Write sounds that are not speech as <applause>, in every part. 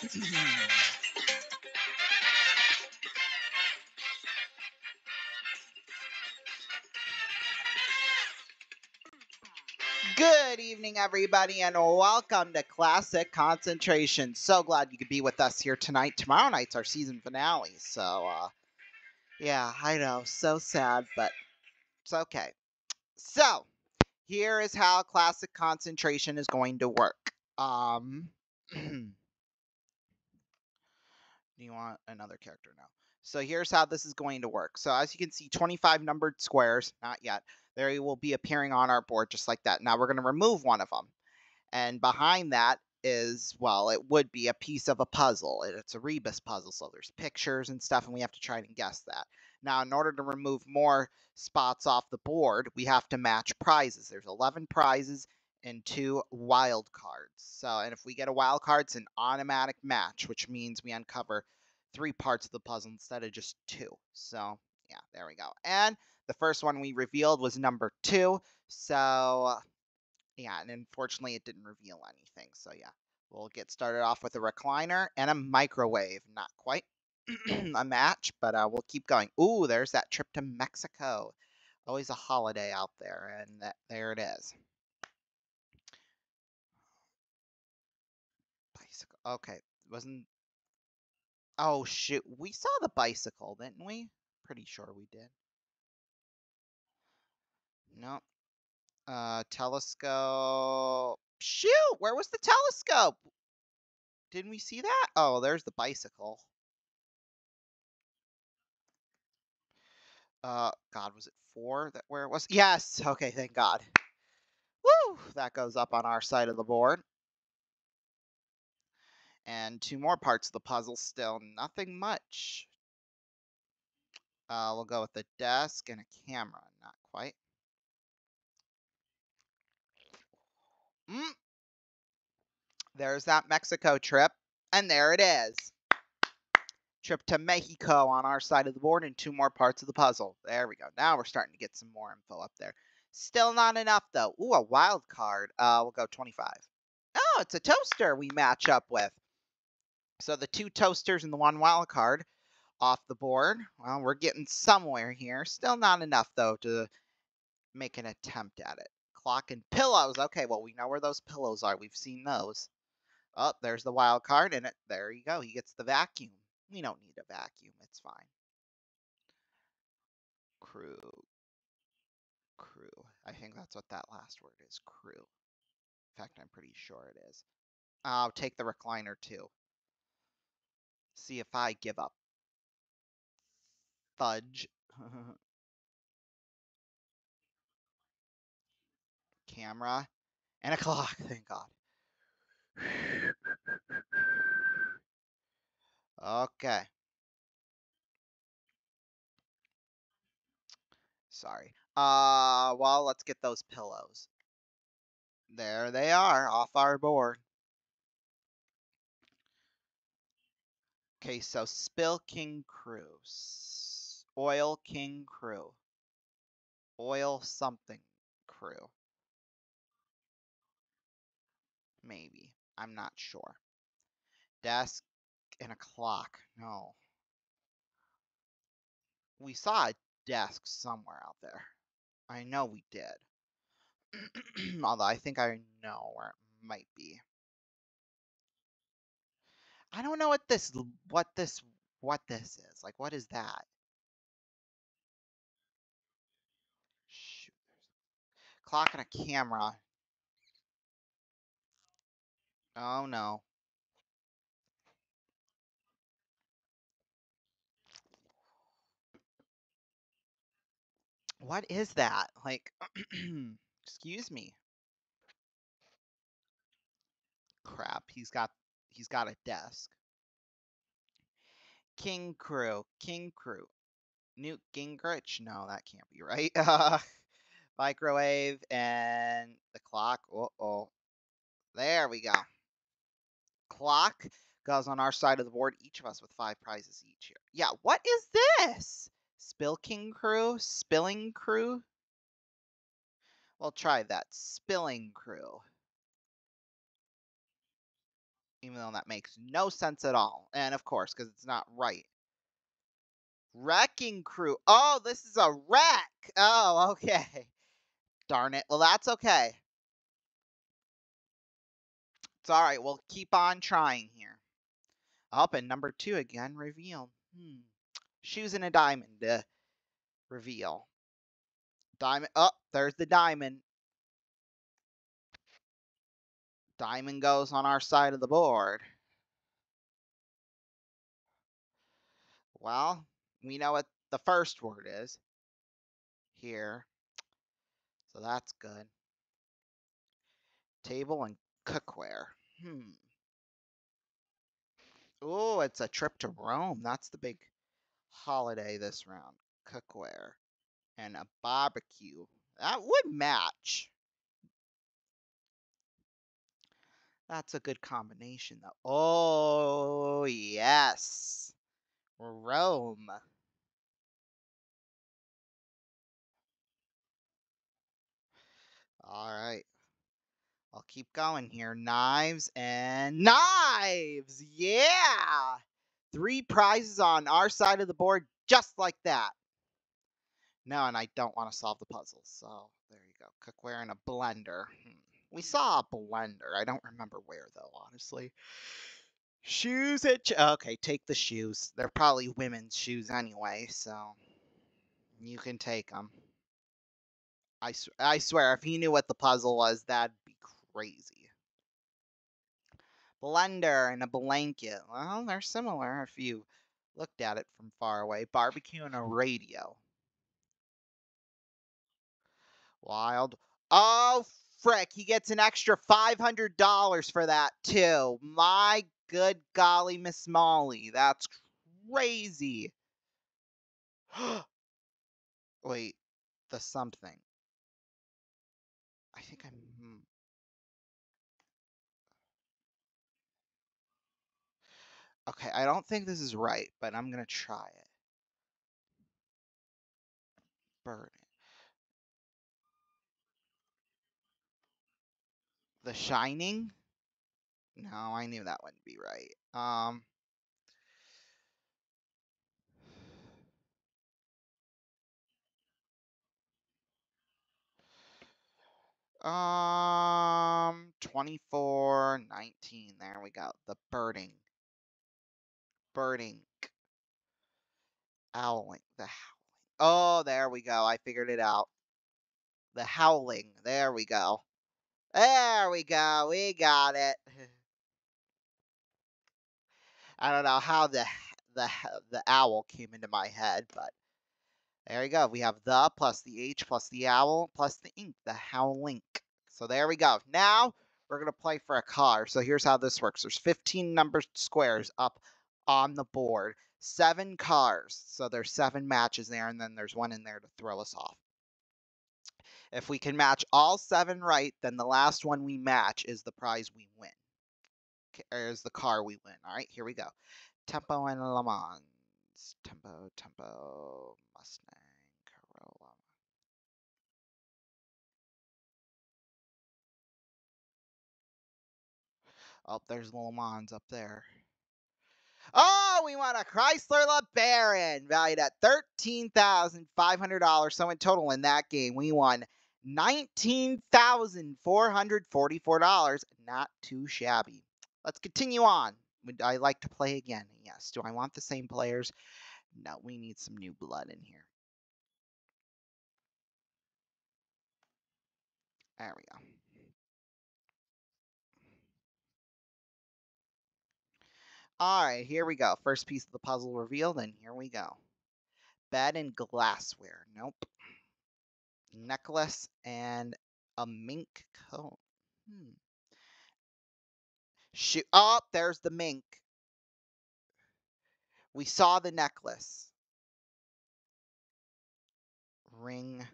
Good evening, everybody, and welcome to Classic Concentration. So glad you could be with us here tonight. Tomorrow night's our season finale, so uh, yeah, I know, so sad, but it's okay. So here is how Classic Concentration is going to work. Um, <clears throat> you want another character now? So here's how this is going to work. So as you can see, 25 numbered squares, not yet. They will be appearing on our board just like that. Now we're going to remove one of them. And behind that is, well, it would be a piece of a puzzle. It's a rebus puzzle, so there's pictures and stuff, and we have to try and guess that. Now, in order to remove more spots off the board, we have to match prizes. There's 11 prizes and two wild cards. So, and if we get a wild card, it's an automatic match, which means we uncover three parts of the puzzle instead of just two. So, yeah, there we go. And the first one we revealed was number two. So, yeah, and unfortunately it didn't reveal anything. So, yeah, we'll get started off with a recliner and a microwave. Not quite <clears throat> a match, but uh, we'll keep going. Ooh, there's that trip to Mexico. Always a holiday out there, and that, there it is. Bicycle. Okay, wasn't. Oh shoot, we saw the bicycle, didn't we? Pretty sure we did. No. Uh, telescope. Shoot, where was the telescope? Didn't we see that? Oh, there's the bicycle. Uh, God, was it four that where it was? Yes. Okay, thank God. Woo! That goes up on our side of the board. And two more parts of the puzzle still. Nothing much. Uh, we'll go with the desk and a camera. Not quite. Mm. There's that Mexico trip. And there it is. Trip to Mexico on our side of the board and two more parts of the puzzle. There we go. Now we're starting to get some more info up there. Still not enough, though. Ooh, a wild card. Uh, we'll go 25. Oh, it's a toaster we match up with. So the two toasters and the one wild card off the board. Well, we're getting somewhere here. Still not enough, though, to make an attempt at it. Clock and pillows. Okay, well, we know where those pillows are. We've seen those. Oh, there's the wild card in it. There you go. He gets the vacuum. We don't need a vacuum. It's fine. Crew. Crew. I think that's what that last word is. Crew. In fact, I'm pretty sure it is. I'll take the recliner too. See if I give up. Fudge. <laughs> Camera. And a clock, <laughs> thank God. Okay. Sorry. Uh, well, let's get those pillows. There they are, off our board. Okay, so Spill King Crew. Oil King Crew. Oil something crew. Maybe. I'm not sure. Desk and a clock. No. We saw a desk somewhere out there. I know we did. <clears throat> Although I think I know where it might be. I don't know what this what this what this is. Like what is that? Shoot. Clock and a camera. Oh no. What is that? Like, <clears throat> excuse me. Crap, he's got he's got a desk. King Crew, King Crew. Newt Gingrich? No, that can't be right. <laughs> Microwave and the clock. Uh oh. There we go. Clock goes on our side of the board, each of us with five prizes each here. Yeah, what is this? Spilking crew? Spilling crew? We'll try that. Spilling crew. Even though that makes no sense at all. And of course, because it's not right. Wrecking crew. Oh, this is a wreck. Oh, okay. Darn it. Well, that's okay. It's all right. We'll keep on trying here. Up and number two again, reveal. Hmm. Shoes and a diamond to reveal. Diamond. Oh, there's the diamond. Diamond goes on our side of the board. Well, we know what the first word is here. So that's good. Table and cookware. Hmm. Oh, it's a trip to Rome. That's the big holiday this round. Cookware and a barbecue. That would match. That's a good combination, though. Oh, yes. Rome. All right. I'll keep going here. Knives and knives. Yeah. Three prizes on our side of the board, just like that. No, and I don't want to solve the puzzle. So there you go. Cookware and a blender. Hmm. We saw a blender. I don't remember where, though, honestly. Shoes at... Ch okay, take the shoes. They're probably women's shoes anyway, so... You can take them. I, sw I swear, if he knew what the puzzle was, that'd be crazy. Blender and a blanket. Well, they're similar if you looked at it from far away. Barbecue and a radio. Wild. Oh, frick. He gets an extra $500 for that, too. My good golly, Miss Molly. That's crazy. <gasps> Wait, the something. I think I'm. Hmm. Okay, I don't think this is right, but I'm gonna try it. Burn The Shining? No, I knew that wouldn't be right. Um. Um, 24, 19. There we go. The birding. Birding. Owling. The howling. Oh, there we go. I figured it out. The howling. There we go. There we go. We got it. <laughs> I don't know how the the the owl came into my head, but there we go. We have the plus the H plus the owl plus the ink, the howlink. So there we go. Now we're going to play for a car. So here's how this works. There's 15 number squares up on the board. Seven cars. So there's seven matches there, and then there's one in there to throw us off. If we can match all seven right, then the last one we match is the prize we win. Or is the car we win. All right, here we go. Tempo and Le Mans. Tempo, tempo, Mustang, Corolla. Oh, there's Le Mans up there. Oh, we won a Chrysler LeBaron valued at $13,500. So in total in that game, we won $19,444. Not too shabby. Let's continue on. Would I like to play again? Yes. Do I want the same players? No, we need some new blood in here. There we go. All right, here we go. First piece of the puzzle revealed, and here we go. Bed and glassware. Nope. Necklace and a mink coat. Hmm. Shoot. Oh, there's the mink. We saw the necklace. Ring.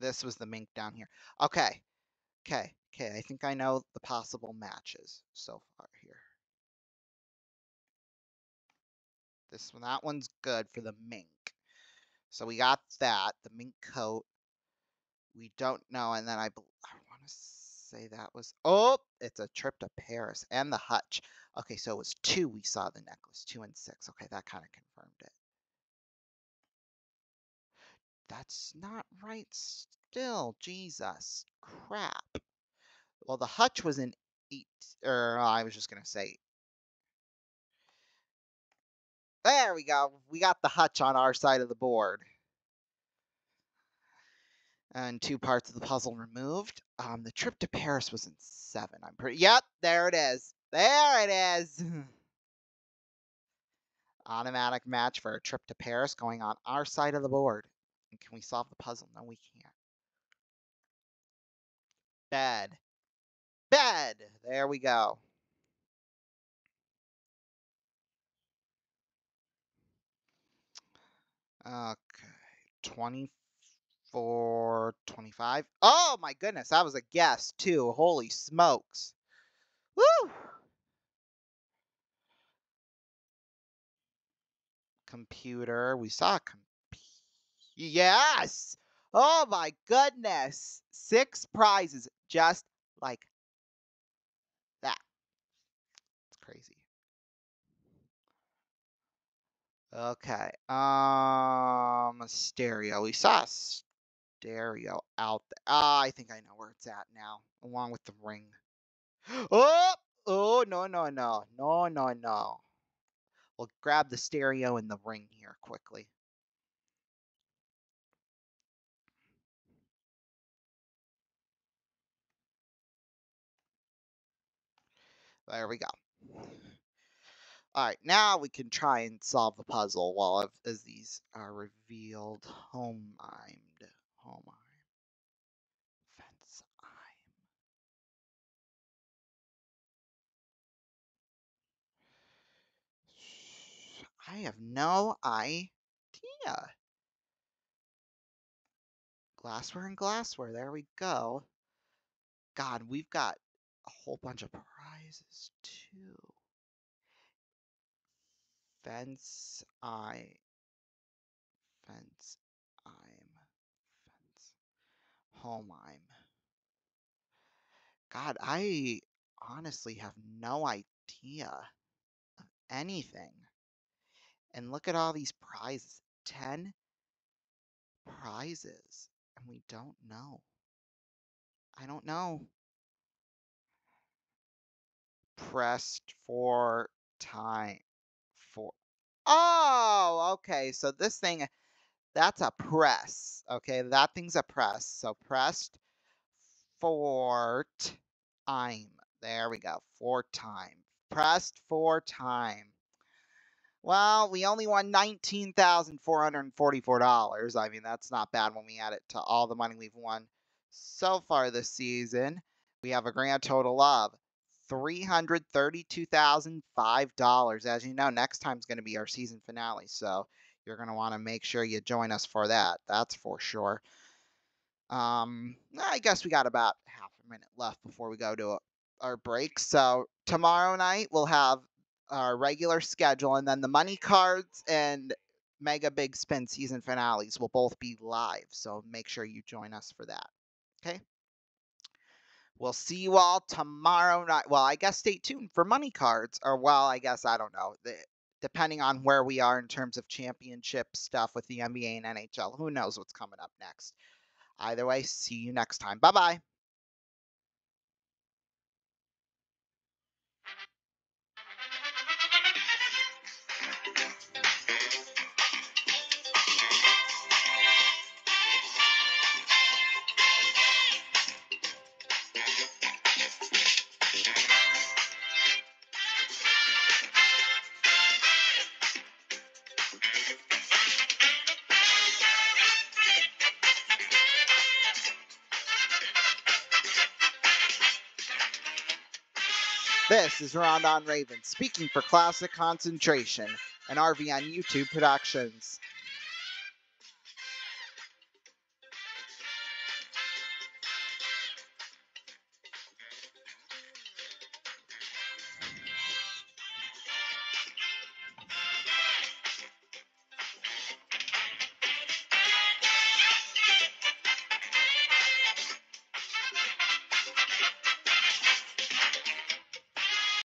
This was the mink down here. Okay. Okay. Okay. I think I know the possible matches so far here. This one, that one's good for the mink. So we got that, the mink coat. We don't know, and then I, I want to say that was. Oh, it's a trip to Paris and the Hutch. Okay, so it was two. We saw the necklace, two and six. Okay, that kind of confirmed it. That's not right still. Jesus. Crap. Well, the Hutch was in eight, or I was just going to say. There we go. We got the Hutch on our side of the board. And two parts of the puzzle removed. Um, the trip to Paris was in seven. I'm pretty. Yep, there it is. There it is. <laughs> Automatic match for a trip to Paris going on our side of the board. And can we solve the puzzle? No, we can't. Bed. Bed. There we go. Okay. 24, 25. Oh my goodness, I was a guess too. Holy smokes. Woo! Computer. We saw a com Yes! Oh my goodness! Six prizes just like that. It's crazy. Okay. Um, stereo. We saw stereo out there. Ah, I think I know where it's at now, along with the ring. <gasps> Oh! Oh, no, no, no. No, no, no. We'll grab the stereo and the ring here quickly. There we go. All right, now we can try and solve the puzzle while as these are revealed. Home mimed. Oh Home Fence I have no idea. Glassware and glassware. There we go. God, we've got a whole bunch of prizes too. Fence I fence home I'm God, I honestly have no idea of anything. And look at all these prizes. 10 prizes. And we don't know. I don't know pressed for time for oh okay so this thing that's a press okay that thing's a press so pressed for time there we go for time pressed for time well we only won $19,444 I mean that's not bad when we add it to all the money we've won so far this season we have a grand total of $332,005. As you know, next time is going to be our season finale. So you're going to want to make sure you join us for that. That's for sure. Um, I guess we got about half a minute left before we go to a, our break. So tomorrow night we'll have our regular schedule, and then the money cards and Mega Big Spin season finales will both be live. So make sure you join us for that. Okay. We'll see you all tomorrow night. Well, I guess stay tuned for money cards, or well, I guess I don't know. Depending on where we are in terms of championship stuff with the NBA and NHL, who knows what's coming up next. Either way, see you next time. Bye bye. This is Rondon Raven speaking for Classic Concentration, an on YouTube Productions.